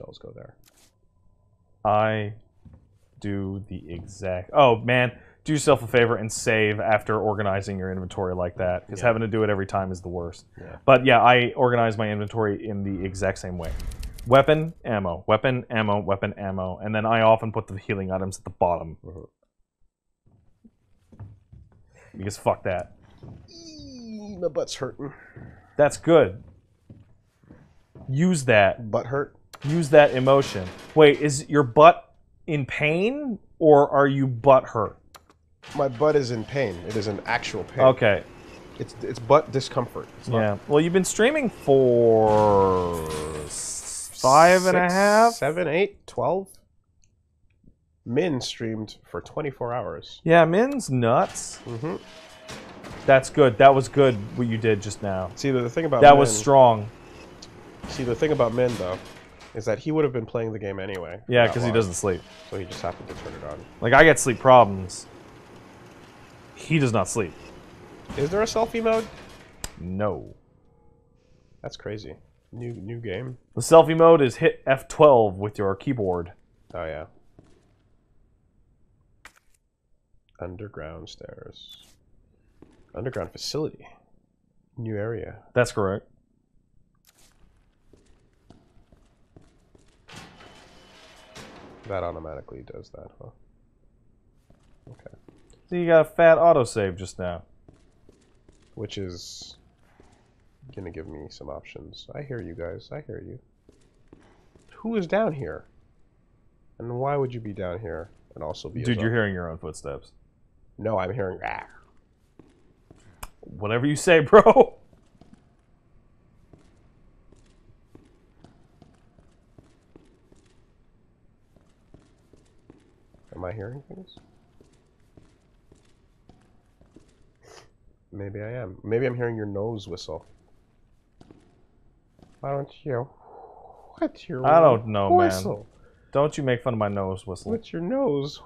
shells go there. I do the exact. Oh man, do yourself a favor and save after organizing your inventory like that, because Yeah. having to do it every time is the worst. Yeah. But yeah, I organize my inventory in the exact same way. Weapon, ammo, weapon, ammo, weapon, ammo, and then I often put the healing items at the bottom. Mhm. Because fuck that. My butt's hurting. That's good. Use that. Butt hurt? Use that emotion. Wait, is your butt in pain or are you butt hurt? My butt is in pain. It is an actual pain. Okay. It's it's butt discomfort. It's not Yeah. Well, you've been streaming for five and a six, half. seven, eight, twelve. Min streamed for 24 hours. Yeah, Min's nuts. hmm That's good. That was good. What you did just now. See, the, the thing about That Min, was strong. See, the thing about Min though, is that he would have been playing the game anyway. Yeah, because he doesn't sleep. So he just happened to turn it on. Like I get sleep problems. He does not sleep. Is there a selfie mode? No. That's crazy. New new game. The selfie mode is hit F12 with your keyboard. Oh yeah. Underground stairs. Underground facility. New area. That's correct. That automatically does that, huh? Okay. So you got a fat autosave just now. Which is gonna give me some options. I hear you guys. I hear you. Who is down here? And why would you be down here and also be Dude, you're hearing your own footsteps. No, I'm hearing ah. Whatever you say, bro. Am I hearing things? Maybe I am. Maybe I'm hearing your nose whistle. Why don't you? What's your I don't know, man. whistle? Don't you make fun of my nose whistle. What's your nose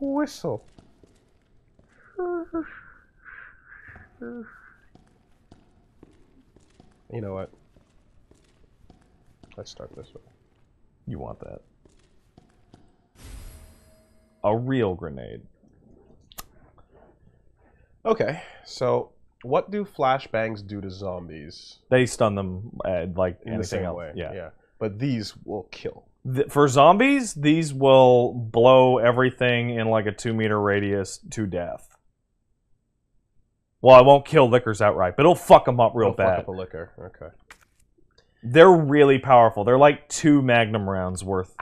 whistle? You know what? Let's start this way. You want that. A real grenade. Okay, so what do flashbangs do to zombies They stun them uh, like in anything the same else. way? Yeah. yeah. But these will kill. Th- for zombies, these will blow everything in like a two meter radius to death. Well, I won't kill lickers outright, but it'll fuck them up real fuck bad. up a licker. Okay. They're really powerful. They're like two magnum rounds worth.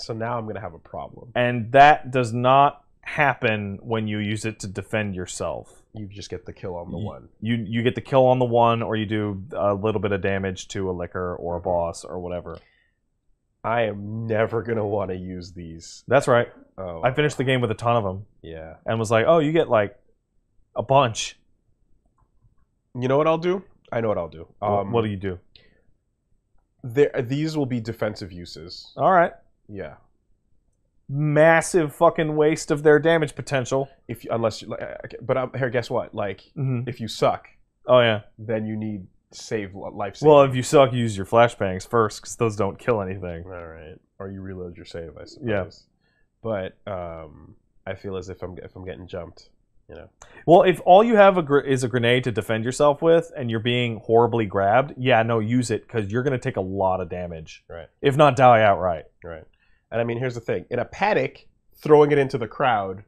So now I'm gonna have a problem. And that does not happen when you use it to defend yourself. You just get the kill on the Ye- one. You you get the kill on the one, or you do a little bit of damage to a licker or a boss or whatever. I am never gonna want to use these. That's right. Oh, I finished the game with a ton of them Yeah. and was like, oh, you get like a bunch. You know what I'll do? I know what I'll do. Um, what do you do? there, these will be defensive uses. All right. Yeah. Massive fucking waste of their damage potential. If you, unless you, okay, but um, here, guess what? Like, hmm if you suck, Oh yeah. then you need save li- life. Saving. Well, if you suck, use your flashbangs first, because those don't kill anything. all right, or you reload your save, I suppose. Yeah. But um, I feel as if I'm if I'm getting jumped, you know. Well, if all you have a gr- is a grenade to defend yourself with, and you're being horribly grabbed, yeah, no, use it because you're gonna take a lot of damage, Right. if not die outright. Right. And I mean, here's the thing: in a panic, throwing it into the crowd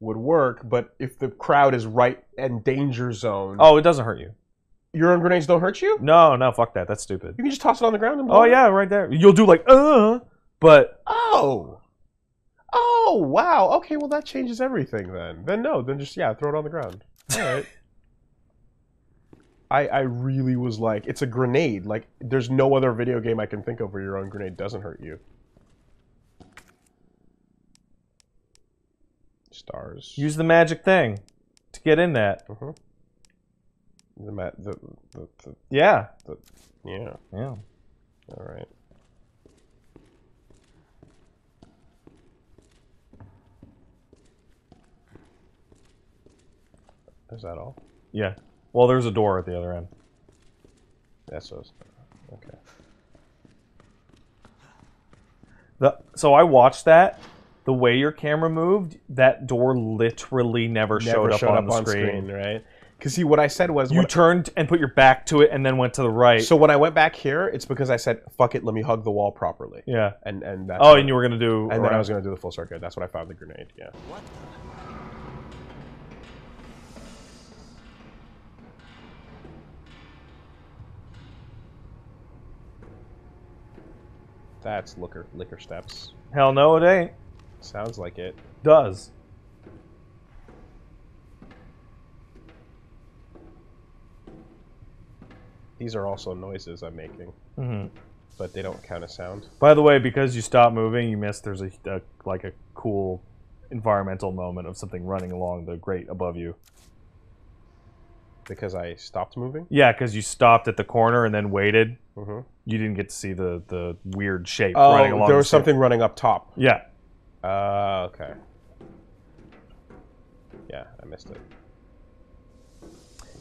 would work, but if the crowd is right in danger zone, Oh, it doesn't hurt you. your own grenades don't hurt you. No, no, fuck that. That's stupid. You can just toss it on the ground and blow Oh it. yeah, right there. You'll do like uh, but Oh. Oh wow. Okay. Well, that changes everything then. Then no. Then just yeah, throw it on the ground. All right. I I really was like, it's a grenade. Like, there's no other video game I can think of where your own grenade doesn't hurt you. Stars. use the magic thing to get in that. Mhm. The, ma- the, the, the Yeah, yeah. yeah. All right. Is that all? Yeah. Well, there's a door at the other end. That's what I okay. The, so I watched that. The way your camera moved, that door literally never, showed Never up showed on up the on screen. screen, right? Because see, what I said was You turned and put your back to it, and then went to the right. so when I went back here, it's because I said, "Fuck it, let me hug the wall properly," yeah. and and that's Oh, what- and you were gonna do. and then I was gonna do the full circuit. That's when I found the grenade. Yeah. What? That's licker licker steps. Hell no, it ain't. Sounds like it. Does. These are also noises I'm making, hmm but they don't count as sound. By the way, because you stopped moving, you missed. There's a, a like a cool environmental moment of something running along the grate above you. Because I stopped moving. Yeah, because you stopped at the corner and then waited. hmm You didn't get to see the the weird shape running Oh, along. there was stair. something running up top. Yeah. Uh, okay. Yeah, I missed it.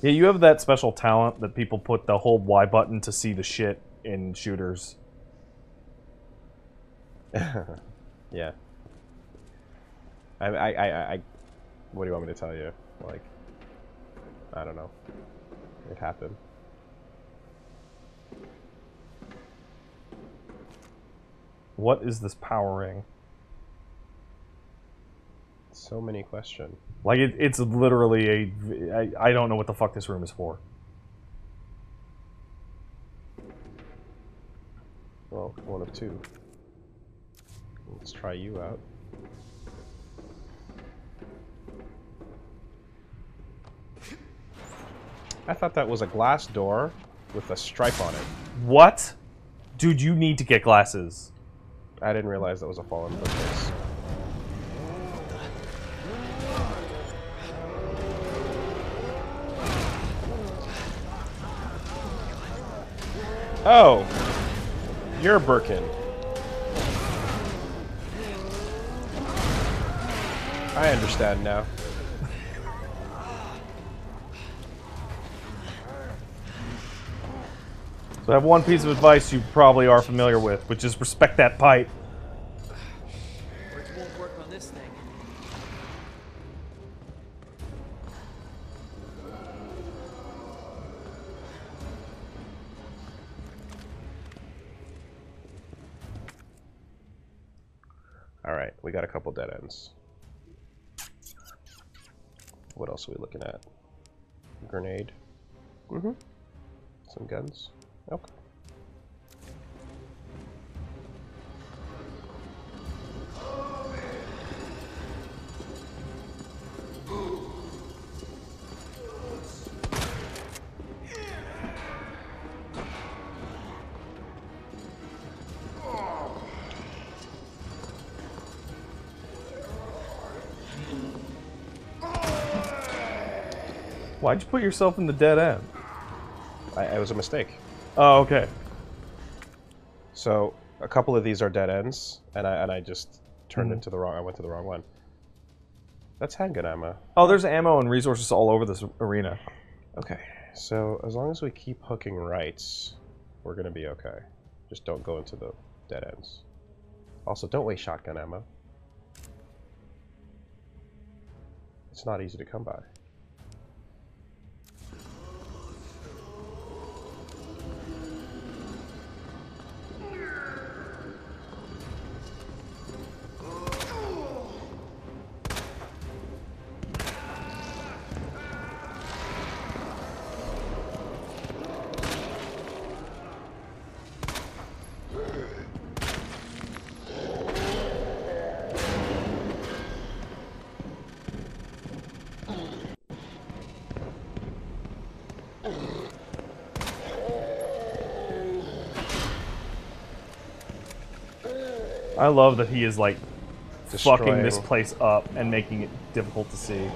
Yeah, you have that special talent that people put the whole Y button to see the shit in shooters. yeah. I, I, I, I, what do you want me to tell you? Like, I don't know. It happened. What is this powering? So many questions. Like it, it's literally a. I, I don't know what the fuck this room is for. Well, one of two. Let's try you out. I thought that was a glass door with a stripe on it. What? Dude, you need to get glasses. I didn't realize that was a fallen bookcase. Oh, you're Birkin. I understand now. So I have one piece of advice you probably are familiar with, which is respect that pipe. All right, we got a couple dead ends. What else are we looking at? Grenade. Mm-hmm. Some guns. Okay. Why'd you put yourself in the dead end? I, it was a mistake. Oh, okay. So a couple of these are dead ends, and I and I just turned Mhm. into the wrong. I went to the wrong one. That's handgun ammo. Oh, there's ammo and resources all over this arena. Okay, so as long as we keep hooking rights, we're gonna be okay. Just don't go into the dead ends. Also, don't waste shotgun ammo. It's not easy to come by. I love that he is like fucking this place up and making it difficult to see.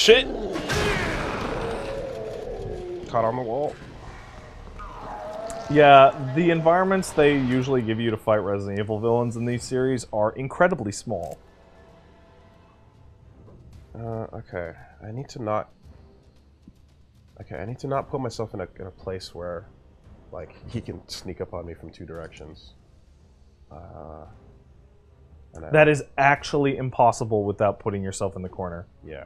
Shit! Caught on the wall. Yeah, the environments they usually give you to fight Resident Evil villains in these series are incredibly small. Uh, okay. I need to not... Okay, I need to not put myself in a, in a place where, like, he can sneak up on me from two directions. Uh... That is actually impossible without putting yourself in the corner. Yeah.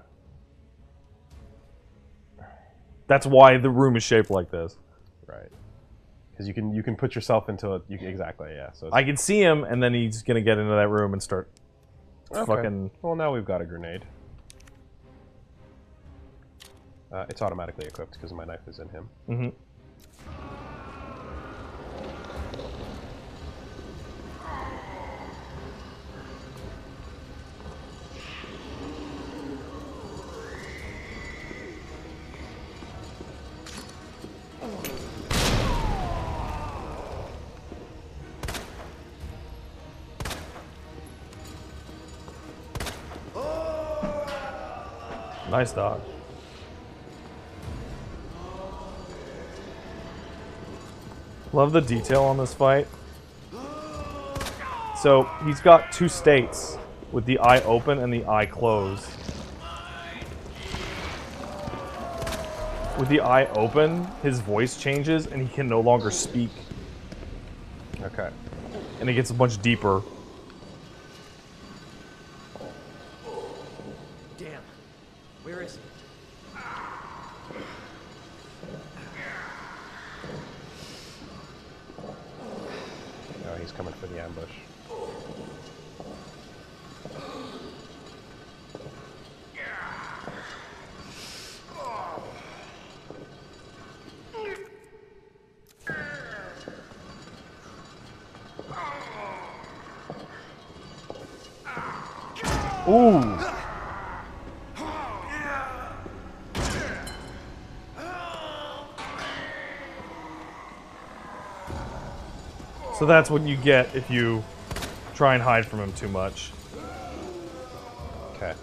That's why the room is shaped like this. Right. Because you can you can put yourself into it. you, exactly yeah. So I can see him, and then he's gonna get into that room and start Okay. fucking. Well, now we've got a grenade. Uh, it's automatically equipped because my knife is in him. hmm Nice dog. Love the detail on this fight. So he's got two states with the eye open and the eye closed. With the eye open, his voice changes and he can no longer speak, Okay. and it gets a bunch deeper. Damn. Where is he? No, he's coming for the ambush. Ooh! So that's what you get if you try and hide from him too much. Okay.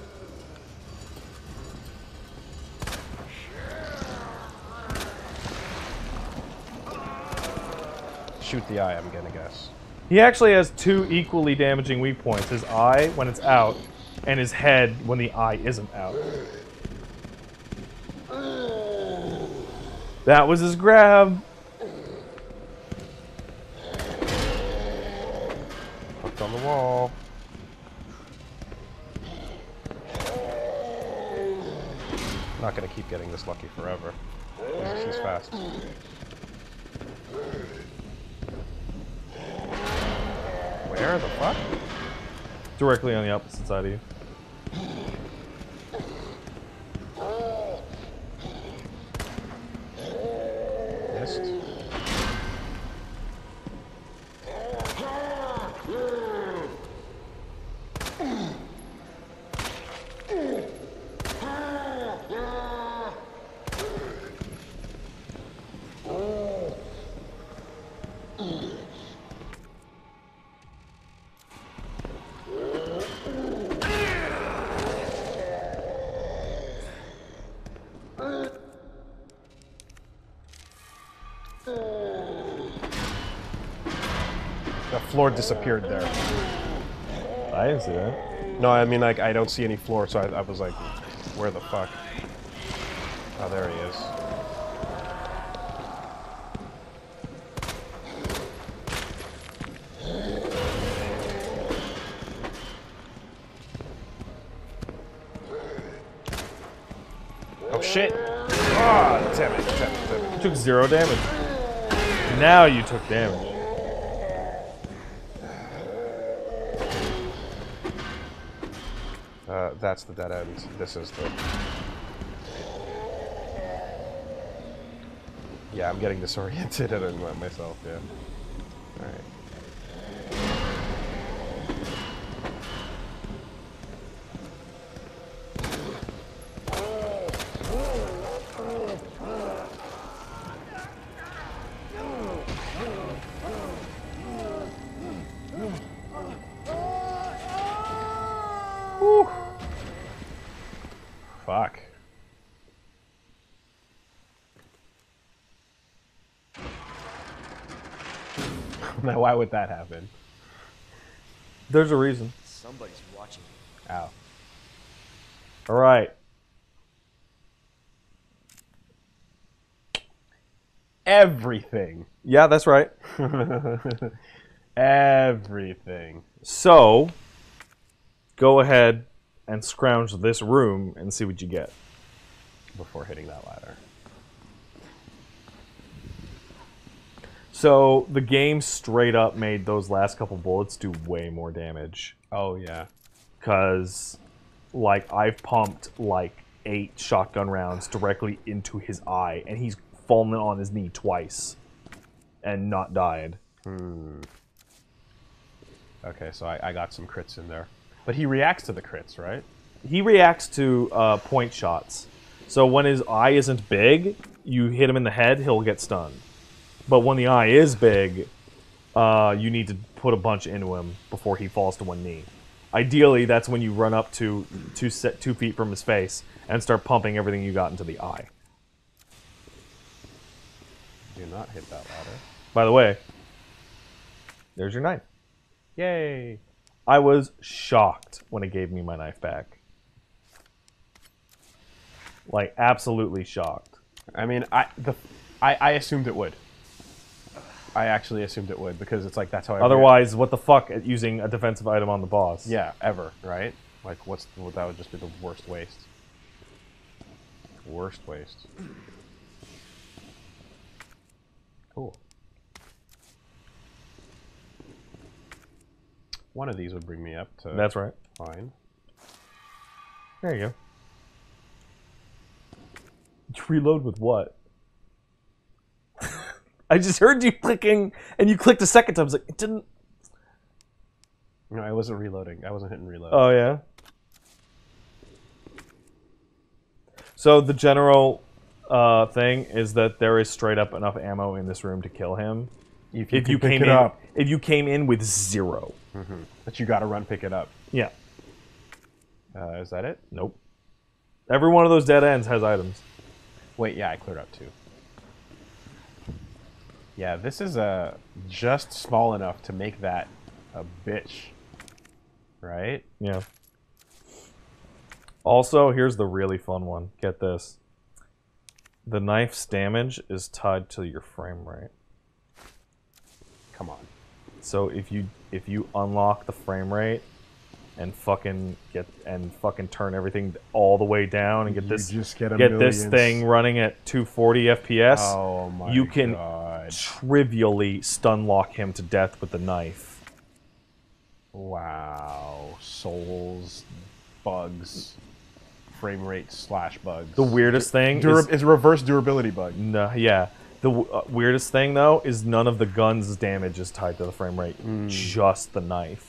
Shoot the eye, I'm gonna guess. He actually has two equally damaging weak points his eye when it's out, and his head when the eye isn't out. That was his grab. Hooked on the wall. Not gonna keep getting this lucky forever. He's, he's fast. Where the fuck? Directly on the opposite side of you. Missed. The floor disappeared there. I didn't see that. No, I mean like I don't see any floor, so I, I was like, where the fuck? Oh, there he is. Oh shit! Ah, damn it, damn it, damn it. You took zero damage. Now you took damage. That's the dead end. This is the. Yeah, I'm getting disoriented and uh, myself. Yeah. All that happen? There's a reason. Somebody's watching. Ow. All right. Everything. Yeah, that's right. Everything. So, go ahead and scrounge this room and see what you get. Before hitting that ladder. So, the game straight up made those last couple bullets do way more damage. Oh yeah. Because, like, I've pumped like eight shotgun rounds directly into his eye, and he's fallen on his knee twice and not died. Okay, so I, I got some crits in there. But he reacts to the crits, right? he reacts to uh, point shots. So when his eye isn't big, you hit him in the head, he'll get stunned. But when the eye is big, uh, you need to put a bunch into him before he falls to one knee. Ideally, that's when you run up to two set two feet from his face and start pumping everything you got into the eye. Do not hit that ladder. By the way, there's your knife. Yay! I was shocked when it gave me my knife back. Like absolutely shocked. I mean, I the I, I assumed it would. I actually assumed it would because it's like that's how. I Otherwise, what the fuck at using a defensive item on the boss? yeah, ever right? Like, what's what, that would just be the worst waste. Worst waste. Cool. One of these would bring me up to That's right. fine. There you go. Reload with what? I just heard you clicking, and you clicked a second time. I was like, it didn't. No, I wasn't reloading. I wasn't hitting reload. Oh yeah. So the general uh, thing is that there is straight up enough ammo in this room to kill him. if If you can pick came it in, up, if you came in with zero. but you got to run pick it up. Yeah. Uh, is that it? Nope. Every one of those dead ends has items. Wait, yeah, I cleared up two. Yeah, this is uh, just small enough to make that a bitch. Right? Yeah. Also, here's the really fun one. Get this. The knife's damage is tied to your frame rate. Come on. So if you if you unlock the frame rate and fucking get and fucking turn everything all the way down and get You this just get get this thing running at 240 FPS, Oh my you can god. Trivially stun lock him to death with the knife. Wow. Souls, bugs, frame rate slash bugs. The weirdest thing Dura- is it's a reverse durability bug. No, yeah. The w- uh, weirdest thing though is none of the gun's damage is tied to the frame rate. Just the knife.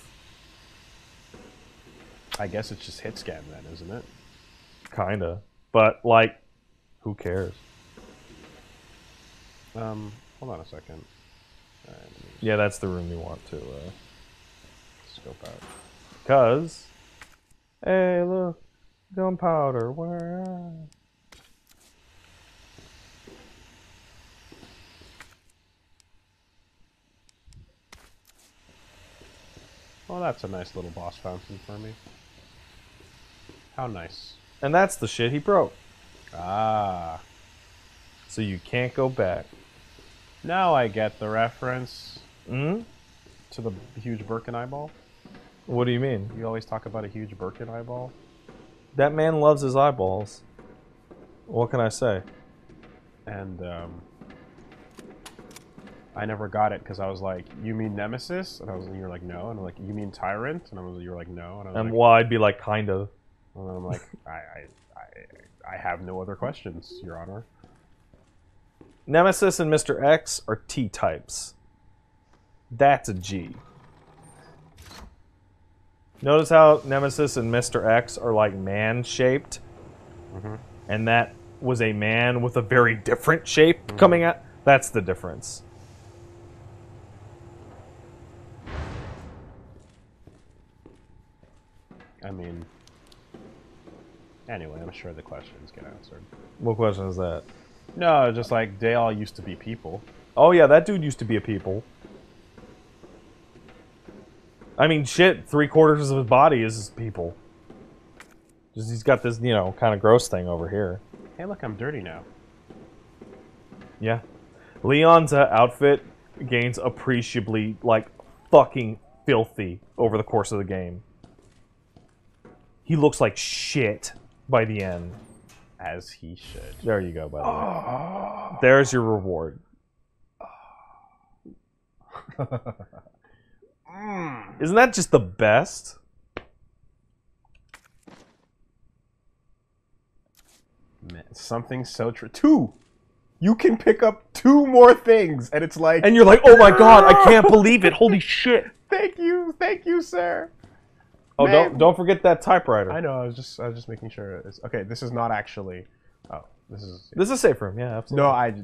I guess it's just hit scan then, isn't it? Kinda. But like who cares? Um, hold on a second. Me Yeah, that's the room you want to uh scope out. cuz Hey, look. Gunpowder. Where Well, that's a nice little boss fountain for me. How nice. And that's the shit he broke. Ah. So you can't go back. Now I get the reference Mm? to the huge Birkin eyeball. What do you mean? You always talk about a huge Birkin eyeball. That man loves his eyeballs. What can I say? And, um... I never got it because I was like, "You mean Nemesis?" And I was, and you're like, "No." And I'm like, "You mean Tyrant?" And I was, you're like, "No." And I was And like, well, I'd be like kind of. and I'm like, I, I, I, I have no other questions, Your Honor. Nemesis and Mr. X are T types. That's a G. Notice how Nemesis and Mr. X are like man shaped, mm-hmm. and that was a man with a very different shape mm-hmm. coming at. That's the difference. I mean, anyway, I'm sure the questions get answered. What question is that? No, just like they all used to be people. Oh yeah, that dude used to be a people. I mean, shit, three quarters of his body is his people. Just he's got this, you know, kind of gross thing over here. Hey, look, I'm dirty now. Yeah. Leon's uh, outfit gains appreciably, like, fucking filthy over the course of the game. He looks like shit by the end. As he should. There you go, by the ah. way. There's your reward. Isn't that just the best? Man, something so true. Two! You can pick up two more things, and it's like. And you're like, oh my god, I can't believe it. Holy shit. thank you, thank you, sir. Oh, Man. don't don't forget that typewriter. I know. I was just, I was just making sure. It's okay. This is not actually. Oh, this is. This is safe room, yeah, absolutely. No, I.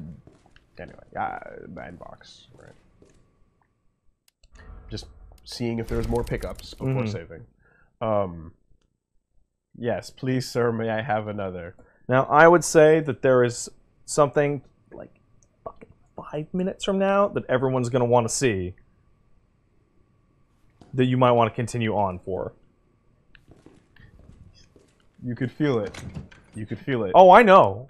Anyway, uh, bad box. Right. Just seeing if there's more pickups before Mhm. saving. Um. Yes, please, sir. May I have another? Now, I would say that there is something like fucking five minutes from now that everyone's going to want to see that you might want to continue on for. You could feel it. You could feel it. Oh, I know.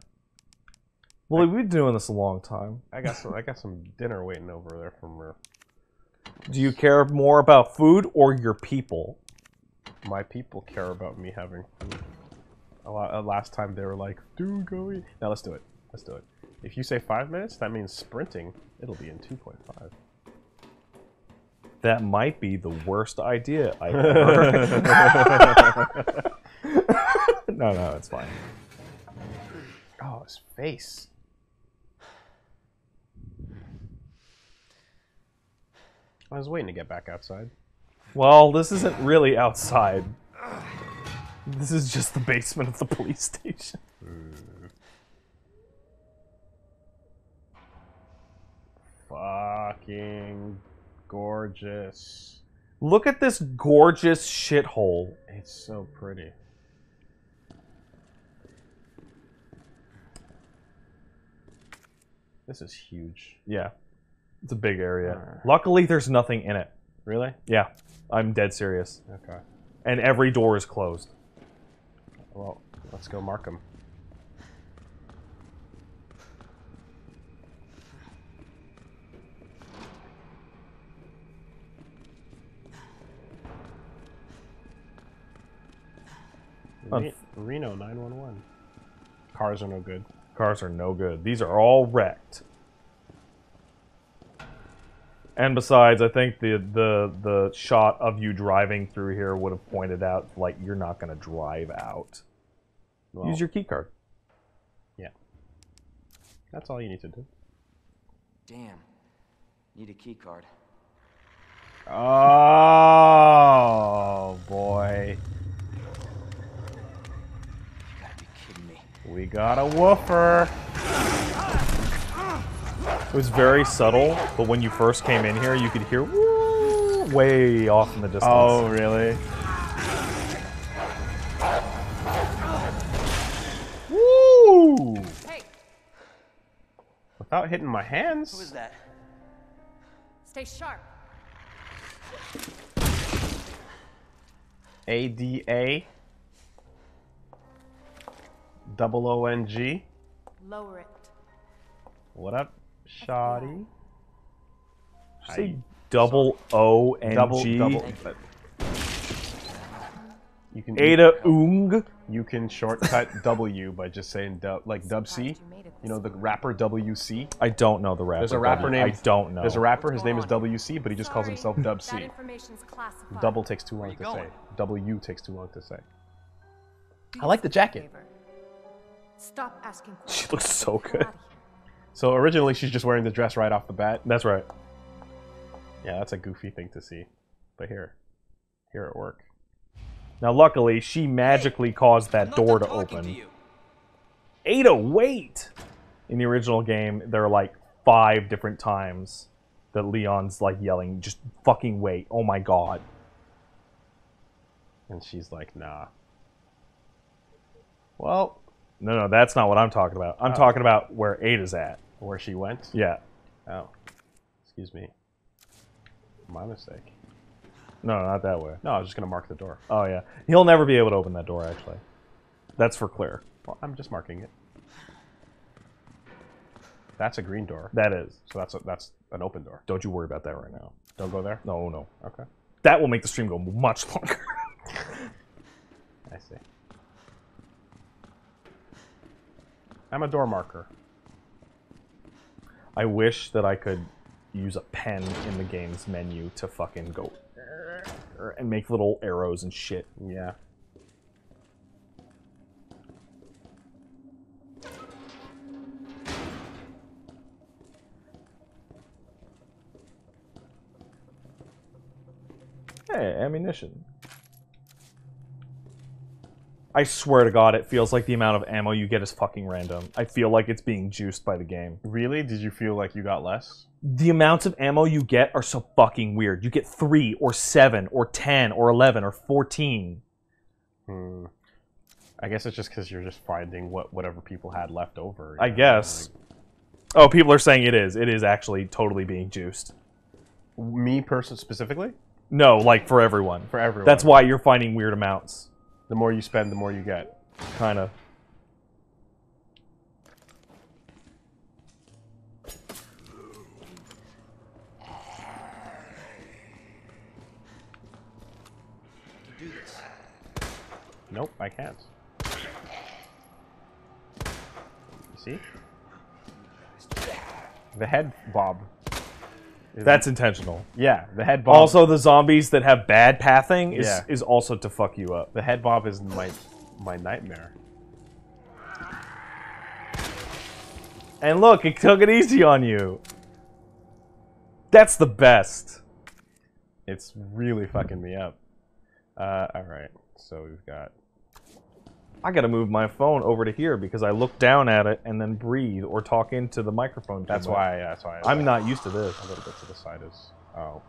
Well, we've been doing this a long time. I got some. I got some dinner waiting over there from her. Do you care more about food or your people? My people care about me having food. A lot, uh, last time they were like, "Dude, go eat." Now let's do it. Let's do it. If you say five minutes, that means sprinting. It'll be in two point five. That might be the worst idea I've ever. no, no, it's fine. Oh, his face. I was waiting to get back outside. Well, this isn't really outside. This is just the basement of the police station. Fucking gorgeous. Look at this gorgeous shithole. It's so pretty. This is huge. Yeah. It's a big area. Alright. Luckily, there's nothing in it. Really? Yeah, I'm dead serious. Okay. And every door is closed. Well, let's go mark them. Re- Reno 911. Cars are no good. Cars are no good. These are all wrecked. And besides, I think the the the shot of you driving through here would have pointed out like you're not going to drive out. Well, Use your key card. Yeah. That's all you need to do. Damn. Need a key card. Oh, boy. You gotta be kidding me. We got a woofer. It was very subtle, but when you first came in here, you could hear woo way off in the distance. Oh, really? Woo! Hey, Without hitting my hands. Who is hands. that? stay sharp. A D A. Double O N G. Lower it. What up, shoddy? Say double O N G. Double, double. You can Ada Wong. You can shortcut W by just saying dub, like Dub C. You made it You know the rapper WC. I don't know the rapper. There's a rapper W. named. I don't know. There's a rapper. His name is? WC, but he just calls himself Dub C. Double takes too long to going? say. W takes too long to say. I like the yourself a jacket. Stop asking She looks so good. So originally she's just wearing the dress right off the bat. That's right. Yeah, that's a goofy thing to see. But here, here at work. Now, luckily, she magically caused that door to open. you. Ada, wait! In the original game, there are like five different times that Leon's like yelling, just fucking wait. Oh my god. And she's like, nah. Well, No, no, that's not what I'm talking about. I'm Oh. talking about where Ada's at. where she went? Yeah. Oh, excuse me. My mistake. No, not that way. No, I was just gonna mark the door. Oh yeah, he'll never be able to open that door. Actually, that's for Claire. Well, I'm just marking it. That's a green door. That is. So that's a, that's an open door. Don't you worry about that right now. Don't go there. No, no. Okay. That will make the stream go much longer. I see. I'm a door marker. I wish that I could use a pen in the game's menu to fucking go and make little arrows and shit. Yeah. Hey, ammunition. I swear to God, it feels like the amount of ammo you get is fucking random. I feel like it's being juiced by the game. Really? Did you feel like you got less? The amounts of ammo you get are so fucking weird. You get three, or seven, or ten, or eleven, or fourteen. Hmm. I guess it's just because you're just finding what whatever people had left over. I know, guess. Oh, people are saying it is. It is actually totally being juiced. me person specifically No, like for everyone. for everyone. That's why you're finding weird amounts. The more you spend, the more you get. Kind of. Nope, I can't. You see? The head bob. That's intentional. yeah. The head bob. Also, the zombies that have bad pathing is, Yeah. is also to fuck you up. the head bob is my my nightmare. And look, it took it easy on you. That's the best. It's really fucking me up. Uh, all right. So we've got I gotta move my phone over to here because I look down at it and then breathe or talk into the microphone. That's much. why. That's why. I I'm not used to this. A little bit to the side is. Oh.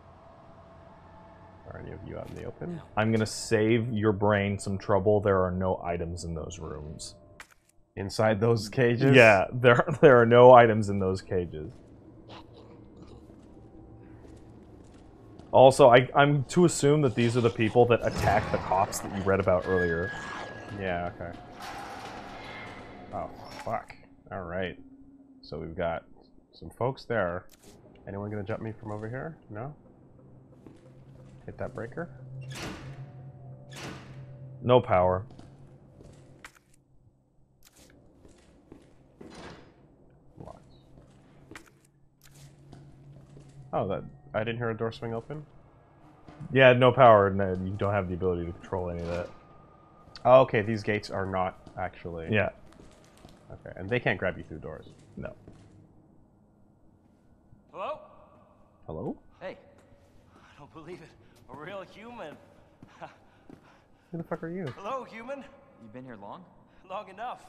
Are any of you out in the open? I'm gonna save your brain some trouble. There are no items in those rooms. Inside those cages? Yeah, there there are no items in those cages. Also, I, I'm to assume that these are the people that attack the cops that you read about earlier. Yeah. Okay. Oh fuck. All right. So we've got some folks there. Anyone gonna jump me from over here? No. Hit that breaker. No power. Locked. Oh, that I didn't hear a door swing open. Yeah, no power. No, you don't have the ability to control any of that. Oh, okay. These gates are not actually. Yeah, Okay, and they can't grab you through doors. no. Hello? Hello? Hey. I don't believe it. A real human. Who the fuck are you? Hello, human. You been here long? Long enough.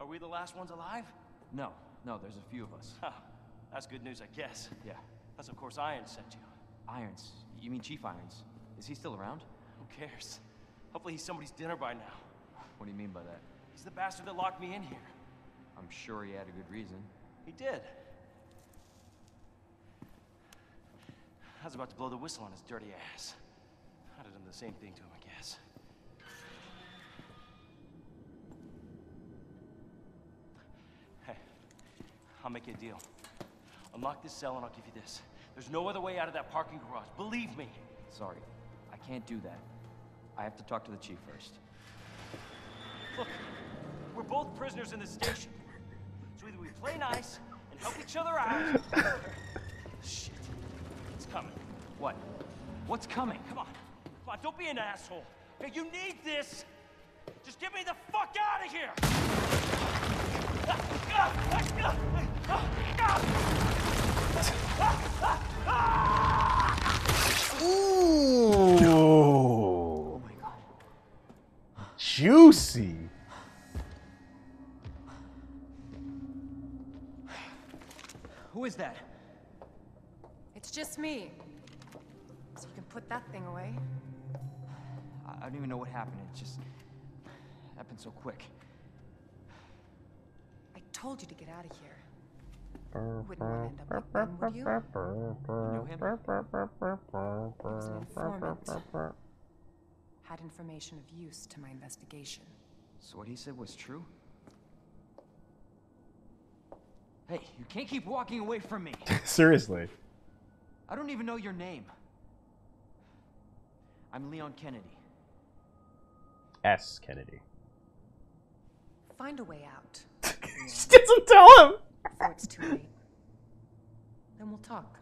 Are we the last ones alive? No, no, there's a few of us. Huh. That's good news, I guess. Yeah. That's of course Iron sent you. Irons. You mean Chief Irons? Is he still around? Who cares? Hopefully he's somebody's dinner by now. What do you mean by that? He's the bastard that locked me in here. I'm sure he had a good reason. He did. I was about to blow the whistle on his dirty ass. I'd have done the same thing to him, I guess. Hey, I'll make you a deal. Unlock this cell and I'll give you this. There's no other way out of that parking garage. Believe me. Sorry, I can't do that. I have to talk to the chief first. Look, we're both prisoners in this station. So either we play nice and help each other out. Shit. It's coming. What? What's coming? Come on. Come on, don't be an asshole. Hey, you need this. Just get me the fuck out of here. Ooh. Juicy. Who is that? It's just me. So you can put that thing away. I, I don't even know what happened. It just happened so quick. I told you to get out of here. Wouldn't want to end up like them, would you? Know him? was an informant. Had information of use to my investigation. So what he said was true? Hey, you can't keep walking away from me. Seriously. I don't even know your name. I'm Leon Kennedy. S. Kennedy. Find a way out She doesn't tell him. before it's too late. Then we'll talk.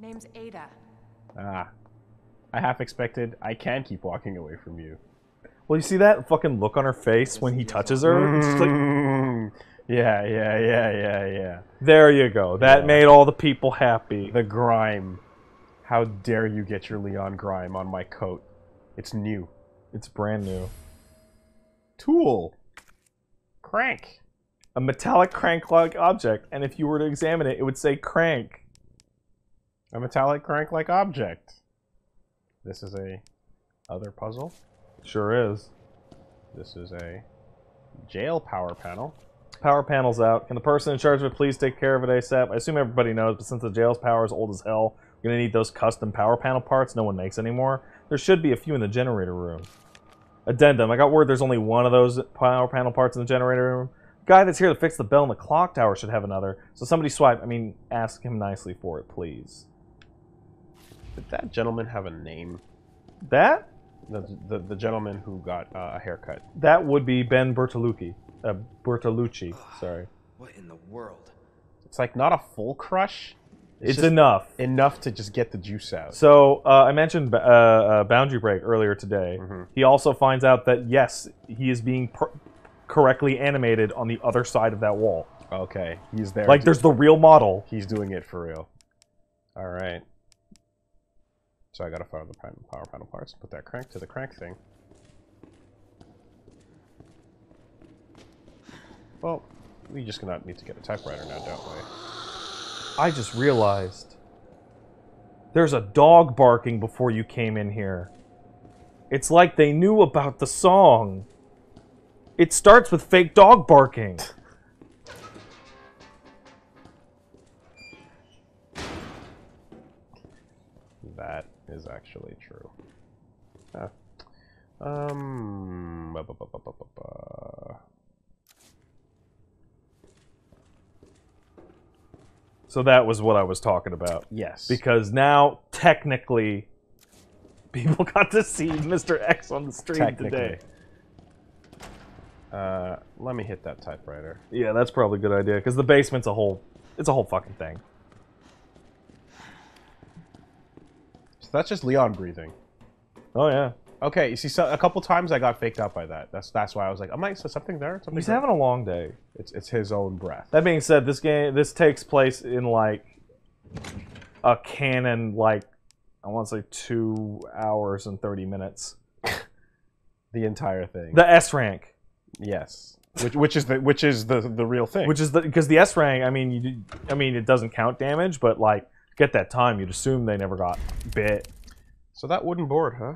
Name's Ada. Ah. I half expected I can keep walking away from you. Well, you see that fucking look on her face when he touches her? It's just like, Mm, yeah, yeah, yeah, yeah, yeah. there you go. That Yeah. made all the people happy. The grime. How dare you get your Leon grime on my coat? It's new. It's brand new. Tool. Crank. A metallic crank-like object, and if you were to examine it, it would say crank. A metallic crank-like object. This is a other puzzle. Sure is. This is a jail power panel. Power panel's out. Can the person in charge of it please take care of it ASAP? I assume everybody knows, but since the jail's power is old as hell, you're gonna need those custom power panel parts no one makes anymore. There should be a few in the generator room. Addendum. I got word there's only one of those power panel parts in the generator room. The Guy that's here to fix the bell in the clock tower should have another. So somebody swipe. I mean, ask him nicely for it, please. Did that gentleman have a name? That The, the, the gentleman who got uh, a haircut. that would be Ben Bertolucci. Uh, Bertolucci. Sorry. What in the world? It's like not a full crush. It's, just enough. enough to just get the juice out. So uh, I mentioned uh, uh, Boundary Break earlier today. Mhm. He also finds out that yes, he is being per- correctly animated on the other side of that wall. Okay, he's there. Like there's the real model. he's doing it for real. All right. So I gotta find the power panel parts. Put that crank to the crank thing. Well, we just gonna need to get a typewriter now, don't we? I just realized there's a dog barking before you came in here. It's like they knew about the song. It starts with fake dog barking. Is actually true. Huh. Um. ba- ba- ba- ba- ba- ba- ba. So that was what I was talking about. Yes. Because now, technically, people got to see Mr. X on the stream today. Uh, let me hit that typewriter. Yeah, that's probably a good idea because the basement's a whole, it's a whole fucking thing. That's just Leon breathing. Oh yeah, Okay, you see, so a couple times I got faked out by that. That's that's why I was like, am I so something there? Something he's there? having a long day. It's it's his own breath. That being said, this game this takes place in like a canon like I want to say two hours and thirty minutes. The entire thing. The S rank, yes. Which which is the which is the the real thing. which is the because the S rank, I mean, you, I mean, it doesn't count damage, but like get that time, you'd assume they never got bit. so that wooden board, huh?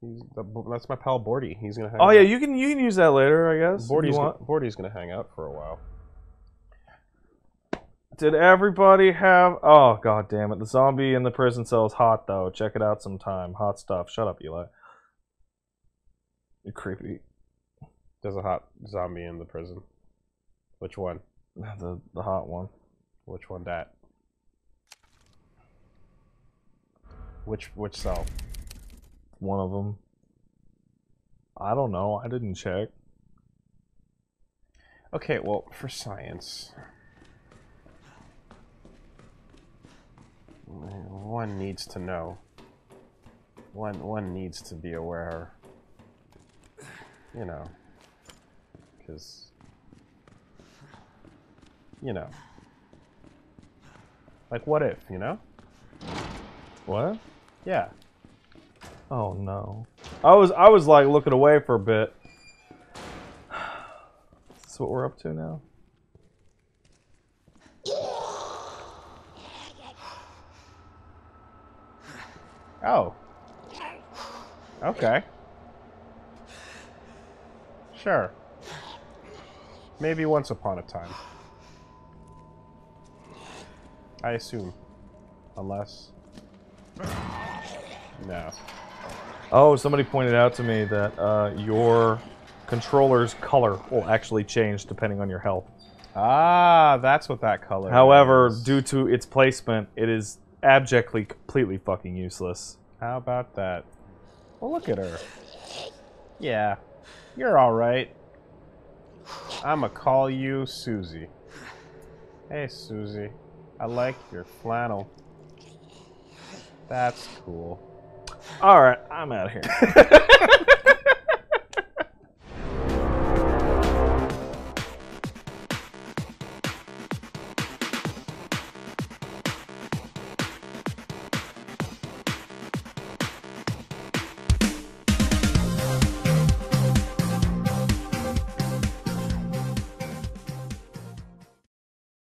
He's, the, that's my pal Bordy. He's gonna hang. Oh out. yeah, you can you can use that later, I guess. Bordy's want. gonna, Bordy's gonna hang out for a while. Did everybody have? Oh god damn it! The zombie in the prison cell is hot though. Check it out sometime. Hot stuff. Shut up, Eli. You're creepy. There's a hot zombie in the prison. Which one? The the hot one. Which one? That. Which which cell? One of them. I don't know. I didn't check. Okay, well, for science, one needs to know. One one needs to be aware. You know, because you know, like what if you know? What? Yeah. Oh no. I was I was like looking away for a bit. Is this what we're up to now? Oh. Okay. Sure. Maybe once upon a time. I assume. Unless. No. Oh, somebody pointed out to me that uh, your controller's color will actually change depending on your health. Ah, that's what that color However, is. due to its placement, it is abjectly, completely fucking useless. How about that? Well, look at her. Yeah, you're alright. I'ma call you Susie. Hey, Susie. I like your flannel. That's cool. All right, I'm out of here.